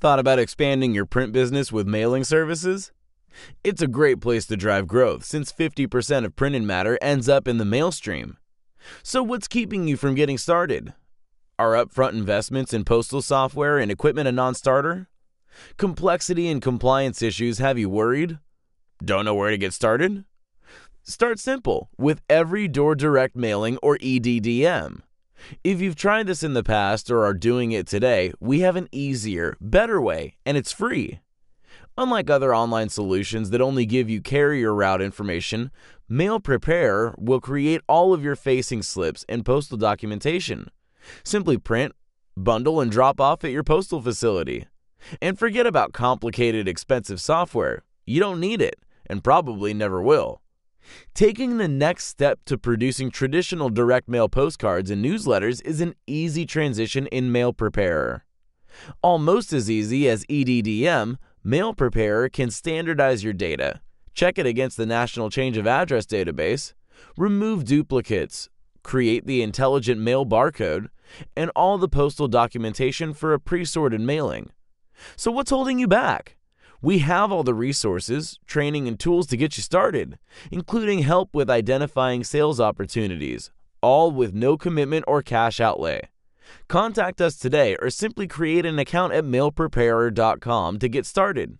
Thought about expanding your print business with mailing services? It's a great place to drive growth since 50% of printed matter ends up in the mail stream. So, what's keeping you from getting started? Are upfront investments in postal software and equipment a non starter? Complexity and compliance issues have you worried? Don't know where to get started? Start simple with Every Door Direct Mailing or EDDM. If you've tried this in the past or are doing it today, we have an easier, better way, and it's free. Unlike other online solutions that only give you carrier route information, Mail Preparer will create all of your facing slips and postal documentation. Simply print, bundle, and drop off at your postal facility. And forget about complicated, expensive software. You don't need it, and probably never will. Taking the next step to producing traditional direct mail postcards and newsletters is an easy transition in Mail Preparer. Almost as easy as EDDM, Mail Preparer can standardize your data, check it against the National Change of Address database, remove duplicates, create the intelligent mail barcode, and all the postal documentation for a pre sorted mailing. So, what's holding you back? We have all the resources, training, and tools to get you started, including help with identifying sales opportunities, all with no commitment or cash outlay. Contact us today or simply create an account at mailpreparer.com to get started.